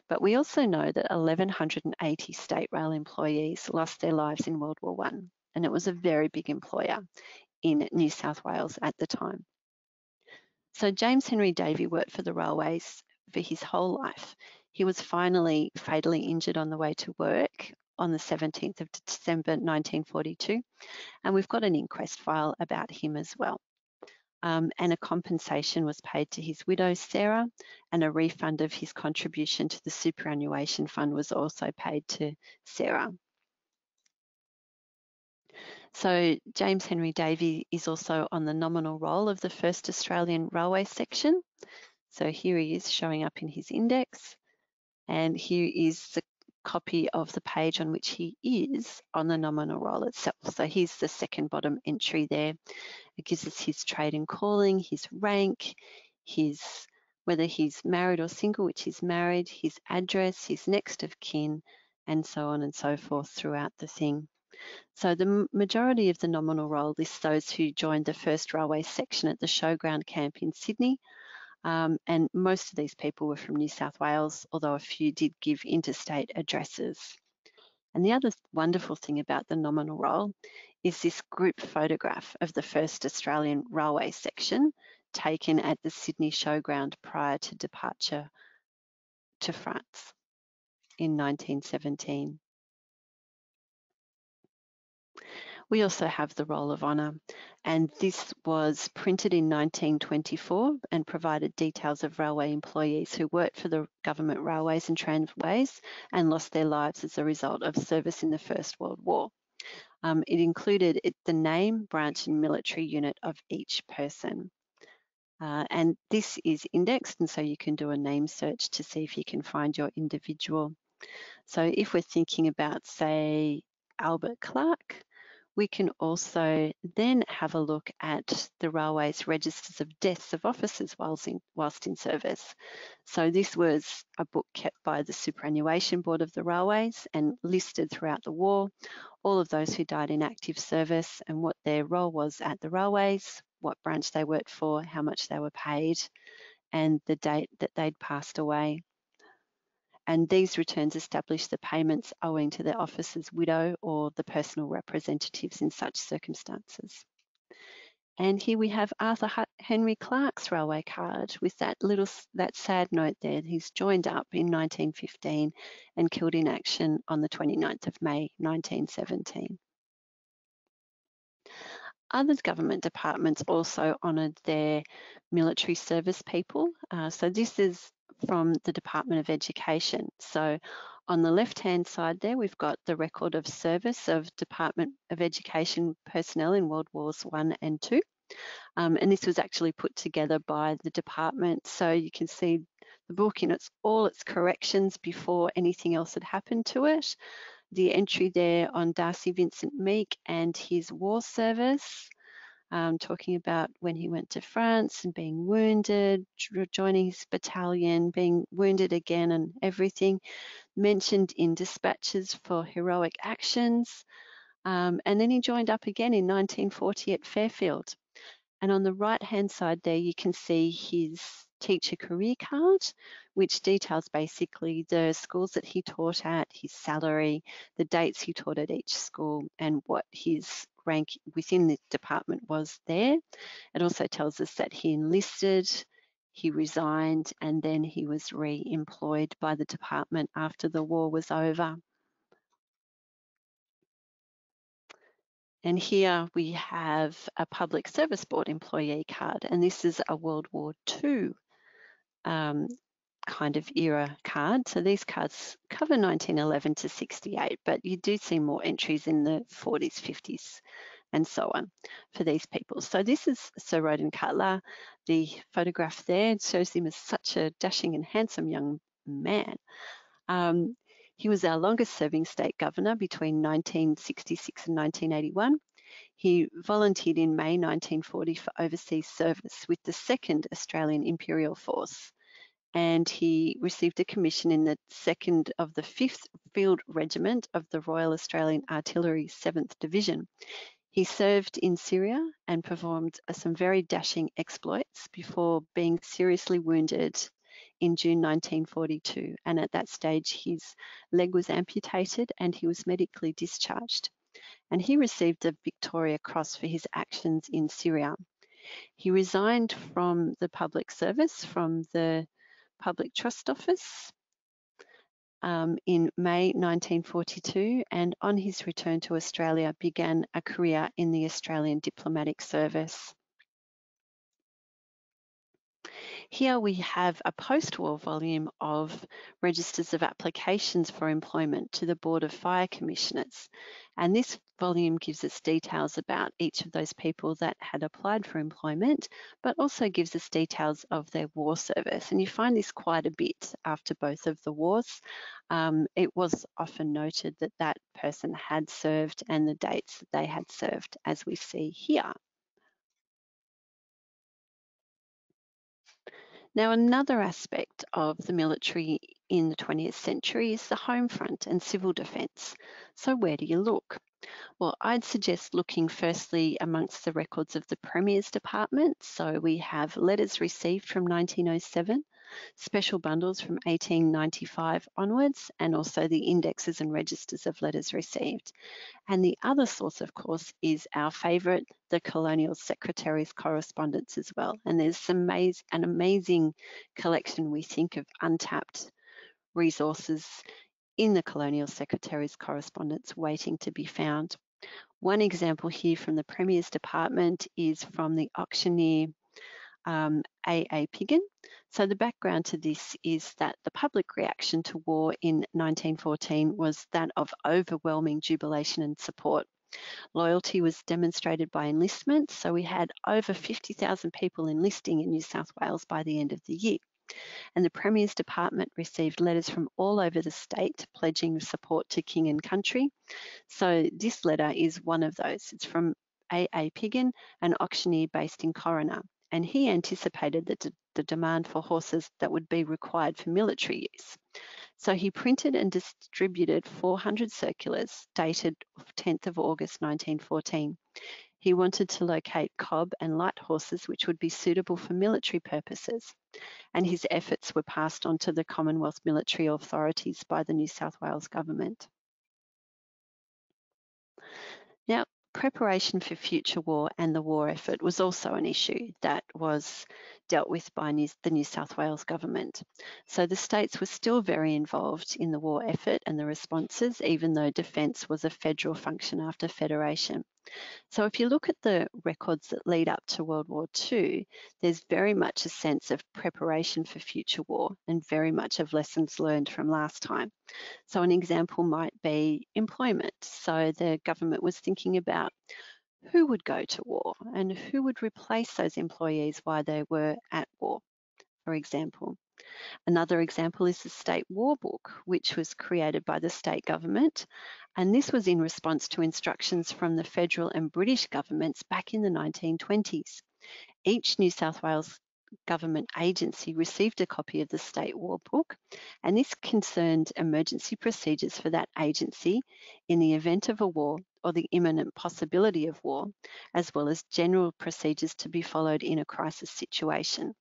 [SPEAKER 1] But we also know that 1,180 State Rail employees lost their lives in World War I, and it was a very big employer in New South Wales at the time. So James Henry Davey worked for the railways for his whole life. He was finally fatally injured on the way to work on the 17th of December 1942, and we've got an inquest file about him as well. Um, and a compensation was paid to his widow, Sarah, and a refund of his contribution to the superannuation fund was also paid to Sarah. So James Henry Davey is also on the nominal roll of the first Australian railway section. So here he is showing up in his index. And here is the copy of the page on which he is on the nominal roll itself. So here's the second bottom entry there. It gives us his trade and calling, his rank, his whether he's married or single, which he's married, his address, his next of kin, and so on and so forth throughout the thing. So the majority of the nominal roll lists those who joined the first railway section at the showground camp in Sydney. Um, and most of these people were from New South Wales, although a few did give interstate addresses. And the other wonderful thing about the nominal roll is this group photograph of the first Australian railway section taken at the Sydney showground prior to departure to France in 1917. We also have the Roll of Honour, and this was printed in 1924 and provided details of railway employees who worked for the government railways and tramways and lost their lives as a result of service in the First World War. Um, it included it, the name, branch and military unit of each person. Uh, and this is indexed, and so you can do a name search to see if you can find your individual. So if we're thinking about, say, Albert Clark, we can also then have a look at the railway's registers of deaths of officers whilst in, whilst in service. So this was a book kept by the Superannuation Board of the Railways and listed throughout the war, all of those who died in active service and what their role was at the railways, what branch they worked for, how much they were paid, and the date that they'd passed away and these returns establish the payments owing to the officer's widow or the personal representatives in such circumstances. And here we have Arthur Henry Clark's railway card with that little that sad note there. He's joined up in 1915 and killed in action on the 29th of May 1917. Other government departments also honoured their military service people. Uh, so this is from the Department of Education. So on the left-hand side there, we've got the record of service of Department of Education personnel in World Wars One and Two. Um, and this was actually put together by the department. So you can see the book in its all its corrections before anything else had happened to it. The entry there on Darcy Vincent Meek and his war service um, talking about when he went to France and being wounded, joining his battalion, being wounded again, and everything mentioned in dispatches for heroic actions. Um, and then he joined up again in 1940 at Fairfield. And on the right hand side there, you can see his teacher career card, which details basically the schools that he taught at, his salary, the dates he taught at each school, and what his rank within the department was there. It also tells us that he enlisted, he resigned, and then he was re-employed by the department after the war was over. And here we have a public service board employee card, and this is a World War II um, kind of era card. So these cards cover 1911 to 68, but you do see more entries in the 40s, 50s, and so on for these people. So this is Sir Roden Cutler. The photograph there shows him as such a dashing and handsome young man. Um, he was our longest serving state governor between 1966 and 1981. He volunteered in May 1940 for overseas service with the 2nd Australian Imperial Force and he received a commission in the 2nd of the 5th Field Regiment of the Royal Australian Artillery 7th Division. He served in Syria and performed uh, some very dashing exploits before being seriously wounded in June 1942. And at that stage, his leg was amputated and he was medically discharged. And he received the Victoria Cross for his actions in Syria. He resigned from the public service from the Public Trust Office um, in May 1942 and on his return to Australia began a career in the Australian Diplomatic Service. Here we have a post-war volume of registers of applications for employment to the Board of Fire Commissioners. And this volume gives us details about each of those people that had applied for employment, but also gives us details of their war service. And you find this quite a bit after both of the wars. Um, it was often noted that that person had served and the dates that they had served, as we see here. Now, another aspect of the military in the 20th century is the home front and civil defence. So where do you look? Well, I'd suggest looking firstly amongst the records of the Premier's Department. So we have letters received from 1907, special bundles from 1895 onwards, and also the indexes and registers of letters received. And the other source, of course, is our favourite, the Colonial Secretary's correspondence as well. And there's some an amazing collection, we think, of untapped resources in the Colonial Secretary's correspondence waiting to be found. One example here from the Premier's Department is from the auctioneer um, A.A. Piggin. So the background to this is that the public reaction to war in 1914 was that of overwhelming jubilation and support. Loyalty was demonstrated by enlistment, so we had over 50,000 people enlisting in New South Wales by the end of the year. And the Premier's Department received letters from all over the state pledging support to King and Country. So this letter is one of those. It's from A.A. Piggin, an auctioneer based in Corowa and he anticipated the, the demand for horses that would be required for military use. So he printed and distributed 400 circulars dated 10th of August 1914. He wanted to locate cob and light horses which would be suitable for military purposes, and his efforts were passed on to the Commonwealth military authorities by the New South Wales government. Now, preparation for future war and the war effort was also an issue that was dealt with by New, the New South Wales government. So the states were still very involved in the war effort and the responses, even though defence was a federal function after federation. So if you look at the records that lead up to World War II, there's very much a sense of preparation for future war and very much of lessons learned from last time. So an example might be employment. So the government was thinking about who would go to war and who would replace those employees while they were at war, for example. Another example is the State War Book, which was created by the state government. And this was in response to instructions from the federal and British governments back in the 1920s. Each New South Wales government agency received a copy of the State War Book, and this concerned emergency procedures for that agency in the event of a war or the imminent possibility of war, as well as general procedures to be followed in a crisis situation.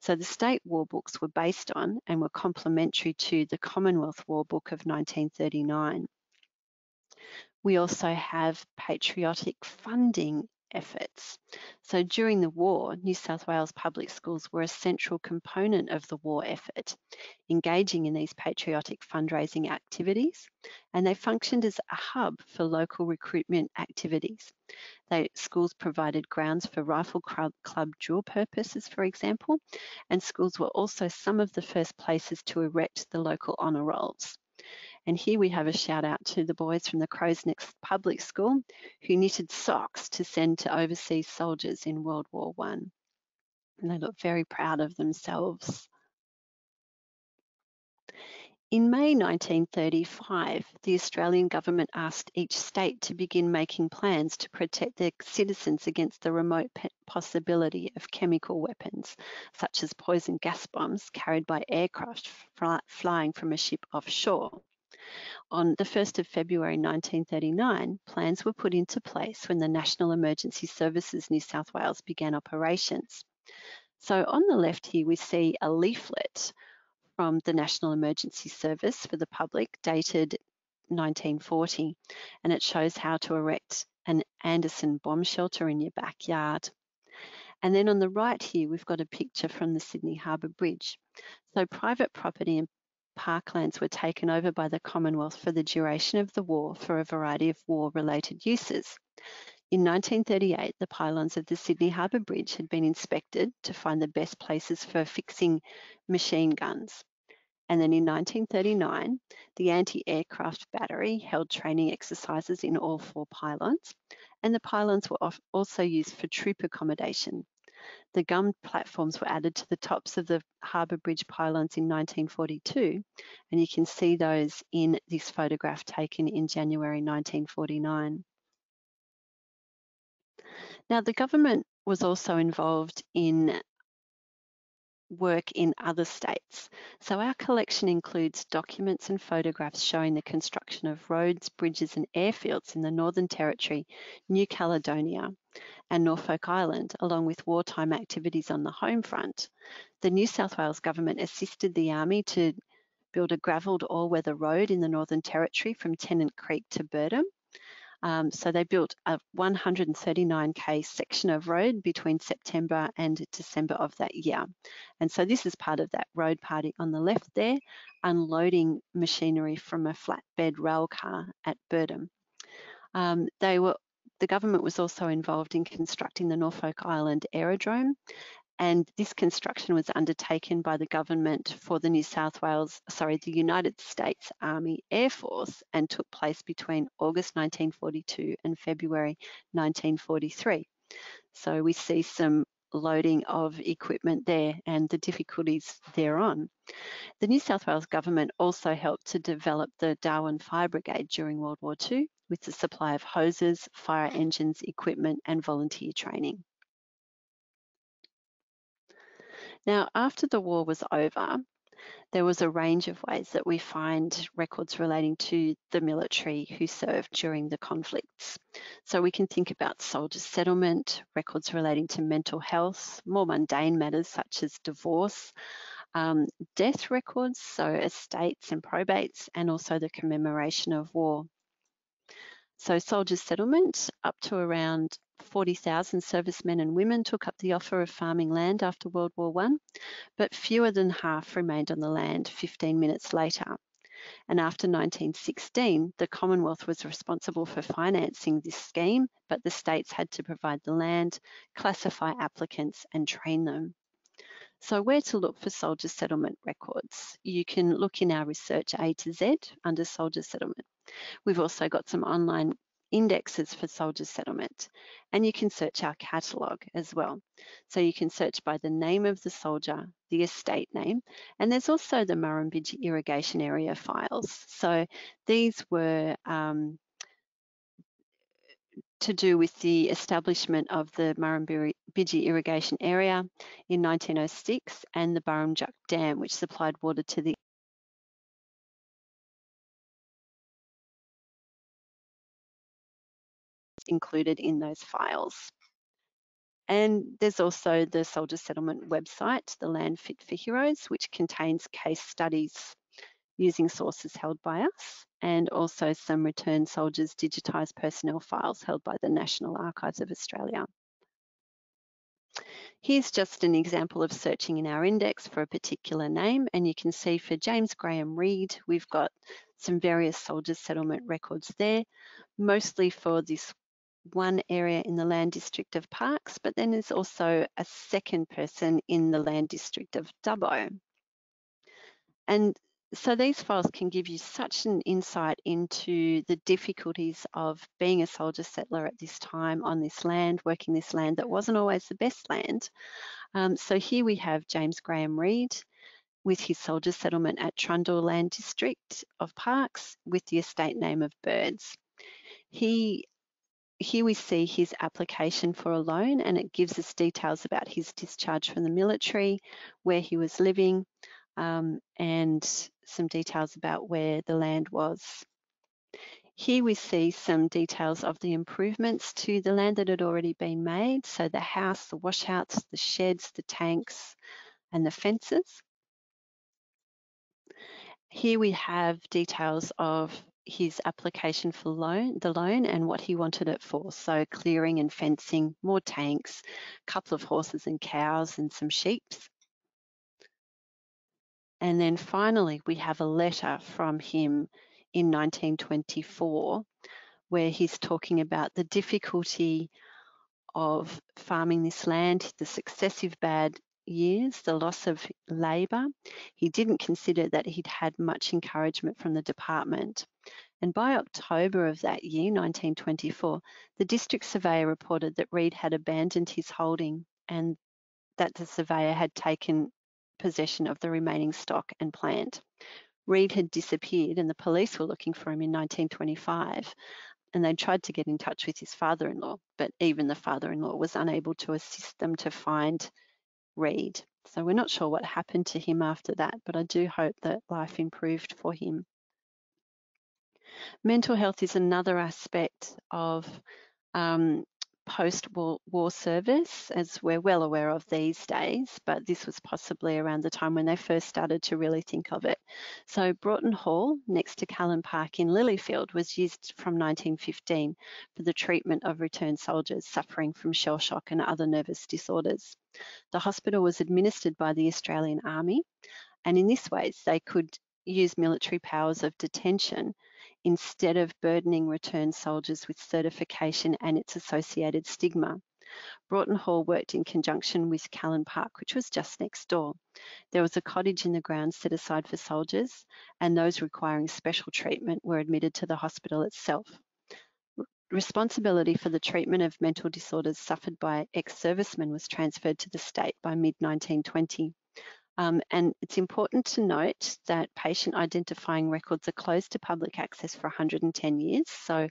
[SPEAKER 1] So the state war books were based on and were complementary to the Commonwealth War Book of 1939. We also have patriotic funding efforts. So during the war, New South Wales public schools were a central component of the war effort, engaging in these patriotic fundraising activities, and they functioned as a hub for local recruitment activities. They, schools provided grounds for rifle club, club purposes, for example, and schools were also some of the first places to erect the local honour rolls. And here we have a shout out to the boys from the Crows Nest Public School who knitted socks to send to overseas soldiers in World War One. And they look very proud of themselves. In May 1935, the Australian government asked each state to begin making plans to protect their citizens against the remote possibility of chemical weapons, such as poison gas bombs carried by aircraft flying from a ship offshore. On the 1st of February 1939, plans were put into place when the National Emergency Services New South Wales began operations. So on the left here, we see a leaflet from the National Emergency Service for the public dated 1940, and it shows how to erect an Anderson bomb shelter in your backyard. And then on the right here, we've got a picture from the Sydney Harbour Bridge. So private property and parklands were taken over by the Commonwealth for the duration of the war for a variety of war-related uses. In 1938, the pylons of the Sydney Harbour Bridge had been inspected to find the best places for fixing machine guns. And then in 1939, the anti-aircraft battery held training exercises in all four pylons, and the pylons were also used for troop accommodation, the gum platforms were added to the tops of the Harbour Bridge pylons in 1942, and you can see those in this photograph taken in January 1949. Now, the government was also involved in work in other states. So our collection includes documents and photographs showing the construction of roads, bridges and airfields in the Northern Territory, New Caledonia and Norfolk Island, along with wartime activities on the home front. The New South Wales government assisted the Army to build a gravelled all-weather road in the Northern Territory from Tennant Creek to Birdum um, so they built a 139k section of road between September and December of that year. And so this is part of that road party on the left there, unloading machinery from a flatbed rail car at Birdum. Um, they were the government was also involved in constructing the Norfolk Island Aerodrome and this construction was undertaken by the government for the New South Wales, sorry, the United States Army Air Force and took place between August 1942 and February 1943. So we see some loading of equipment there and the difficulties thereon. The New South Wales government also helped to develop the Darwin Fire Brigade during World War II with the supply of hoses, fire engines, equipment and volunteer training. Now, after the war was over, there was a range of ways that we find records relating to the military who served during the conflicts. So we can think about soldier settlement, records relating to mental health, more mundane matters such as divorce, um, death records, so estates and probates, and also the commemoration of war. So Soldiers settlement, up to around 40,000 servicemen and women took up the offer of farming land after World War I, but fewer than half remained on the land 15 minutes later. And after 1916, the Commonwealth was responsible for financing this scheme, but the states had to provide the land, classify applicants and train them. So where to look for soldier settlement records? You can look in our research A to Z under soldier settlement. We've also got some online indexes for soldier settlement and you can search our catalogue as well. So you can search by the name of the soldier, the estate name, and there's also the Murrumbidgee irrigation area files. So these were um, to do with the establishment of the Murrumbidgee irrigation area in 1906 and the Burrinjuck Dam, which supplied water to the included in those files. And there's also the Soldier Settlement website, the Land Fit for Heroes, which contains case studies using sources held by us and also some returned soldiers digitised personnel files held by the National Archives of Australia. Here's just an example of searching in our index for a particular name, and you can see for James Graham Reed, we've got some various soldiers settlement records there, mostly for this one area in the land district of Parkes, but then there's also a second person in the land district of Dubbo. And so these files can give you such an insight into the difficulties of being a soldier settler at this time on this land, working this land that wasn't always the best land. Um, so here we have James Graham Reed with his soldier settlement at Trundle Land District of Parkes with the estate name of Birds. He here we see his application for a loan and it gives us details about his discharge from the military, where he was living, um, and some details about where the land was. Here we see some details of the improvements to the land that had already been made. So the house, the washouts, the sheds, the tanks, and the fences. Here we have details of his application for loan, the loan and what he wanted it for. So clearing and fencing, more tanks, a couple of horses and cows and some sheep. And then finally, we have a letter from him in 1924 where he's talking about the difficulty of farming this land, the successive bad years, the loss of labour. He didn't consider that he'd had much encouragement from the department. And by October of that year, 1924, the district surveyor reported that Reed had abandoned his holding and that the surveyor had taken possession of the remaining stock and plant. Reed had disappeared and the police were looking for him in 1925 and they tried to get in touch with his father-in-law, but even the father-in-law was unable to assist them to find Reed. So we're not sure what happened to him after that, but I do hope that life improved for him. Mental health is another aspect of um, post-war service, as we're well aware of these days, but this was possibly around the time when they first started to really think of it. So Broughton Hall, next to Callan Park in Lilyfield, was used from 1915 for the treatment of returned soldiers suffering from shell shock and other nervous disorders. The hospital was administered by the Australian Army, and in this way they could use military powers of detention instead of burdening returned soldiers with certification and its associated stigma. Broughton Hall worked in conjunction with Callan Park, which was just next door. There was a cottage in the grounds set aside for soldiers, and those requiring special treatment were admitted to the hospital itself. Responsibility for the treatment of mental disorders suffered by ex-servicemen was transferred to the state by mid-1920. Um, and it's important to note that patient identifying records are closed to public access for 110 years. So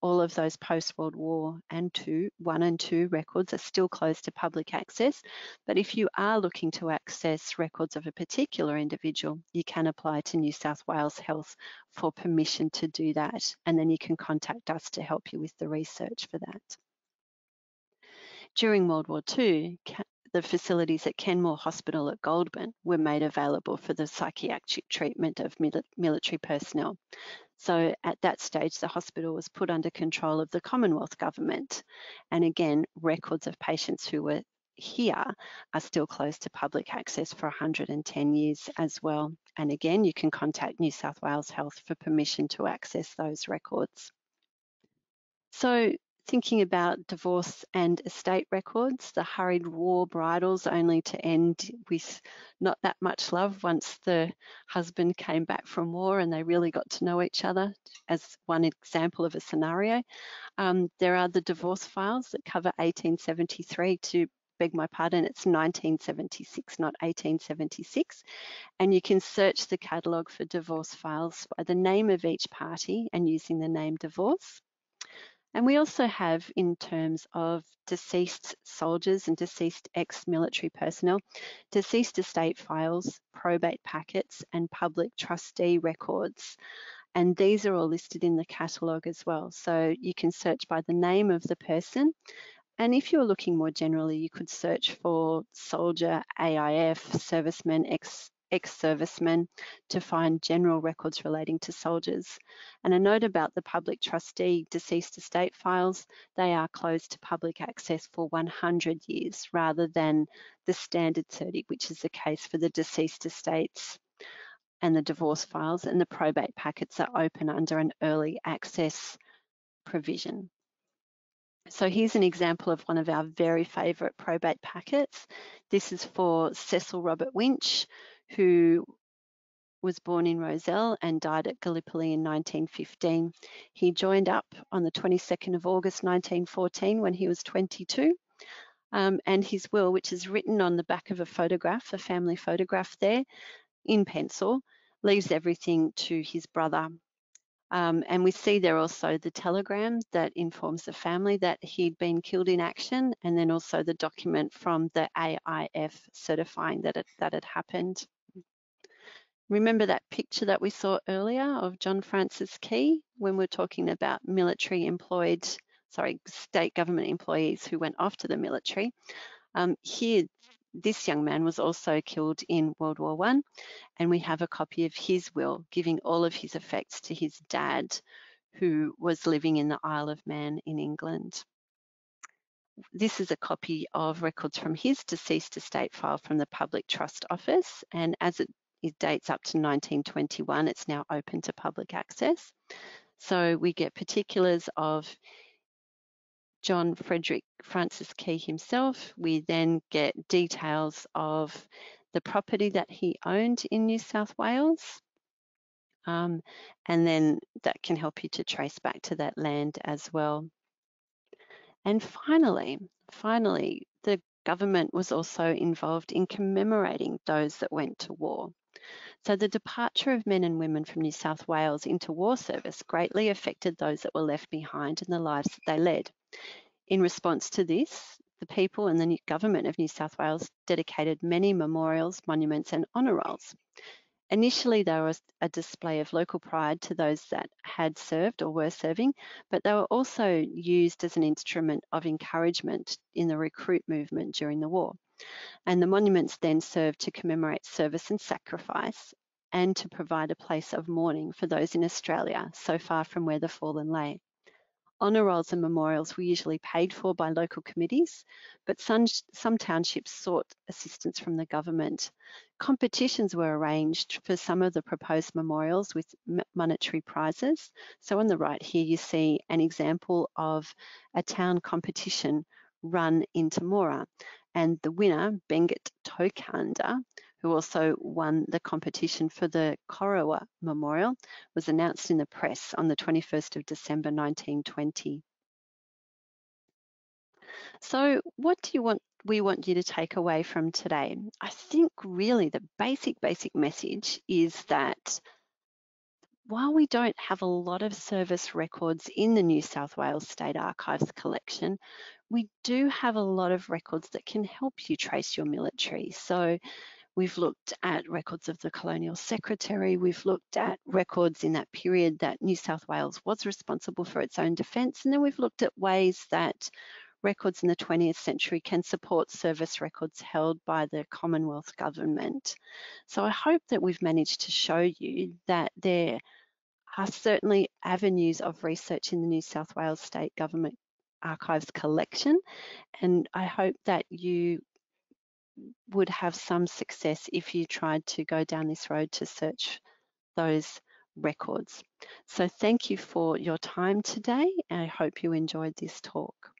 [SPEAKER 1] all of those post-World War and two, one and two records are still closed to public access. But if you are looking to access records of a particular individual, you can apply to New South Wales Health for permission to do that. And then you can contact us to help you with the research for that. During World War II, the facilities at Kenmore Hospital at Goulburn were made available for the psychiatric treatment of military personnel. So at that stage, the hospital was put under control of the Commonwealth Government. And again, records of patients who were here are still closed to public access for 110 years as well. And again, you can contact New South Wales Health for permission to access those records. So thinking about divorce and estate records, the hurried war bridals only to end with not that much love once the husband came back from war and they really got to know each other, as one example of a scenario. Um, there are the divorce files that cover 1873 to beg my pardon, it's 1976, not 1876. And you can search the catalogue for divorce files by the name of each party and using the name divorce. And we also have, in terms of deceased soldiers and deceased ex-military personnel, deceased estate files, probate packets, and public trustee records. And these are all listed in the catalogue as well. So you can search by the name of the person. And if you're looking more generally, you could search for soldier, AIF, serviceman, ex ex-servicemen to find general records relating to soldiers. And a note about the public trustee deceased estate files, they are closed to public access for 100 years rather than the standard 30, which is the case for the deceased estates and the divorce files and the probate packets are open under an early access provision. So here's an example of one of our very favourite probate packets. This is for Cecil Robert Winch, who was born in Rozelle and died at Gallipoli in 1915. He joined up on the 22nd of August 1914 when he was 22. Um, and his will, which is written on the back of a photograph, a family photograph there in pencil, leaves everything to his brother um, and we see there also the telegram that informs the family that he'd been killed in action, and then also the document from the AIF certifying that it, that had happened. Remember that picture that we saw earlier of John Francis Key when we are talking about military employed, sorry, state government employees who went off to the military. Um, here, this young man was also killed in World War One, and we have a copy of his will giving all of his effects to his dad, who was living in the Isle of Man in England. This is a copy of records from his deceased estate file from the Public Trust Office, and as it, it dates up to 1921, it's now open to public access. So we get particulars of John Frederick Francis Key himself. We then get details of the property that he owned in New South Wales. Um, and then that can help you to trace back to that land as well. And finally, finally, the government was also involved in commemorating those that went to war. So the departure of men and women from New South Wales into war service greatly affected those that were left behind and the lives that they led. In response to this, the people and the new government of New South Wales dedicated many memorials, monuments and honour rolls. Initially, they were a display of local pride to those that had served or were serving, but they were also used as an instrument of encouragement in the recruit movement during the war. And the monuments then served to commemorate service and sacrifice and to provide a place of mourning for those in Australia so far from where the fallen lay. Honour rolls and memorials were usually paid for by local committees, but some, some townships sought assistance from the government. Competitions were arranged for some of the proposed memorials with monetary prizes. So on the right here, you see an example of a town competition run in Temora. And the winner, Benget Tokanda, who also won the competition for the Corowa Memorial, was announced in the press on the 21st of December 1920. So what do you want we want you to take away from today? I think really the basic, basic message is that while we don't have a lot of service records in the New South Wales State Archives collection, we do have a lot of records that can help you trace your military. So We've looked at records of the Colonial Secretary. We've looked at records in that period that New South Wales was responsible for its own defence. And then we've looked at ways that records in the 20th century can support service records held by the Commonwealth Government. So I hope that we've managed to show you that there are certainly avenues of research in the New South Wales State Government Archives collection. And I hope that you would have some success if you tried to go down this road to search those records. So thank you for your time today. I hope you enjoyed this talk.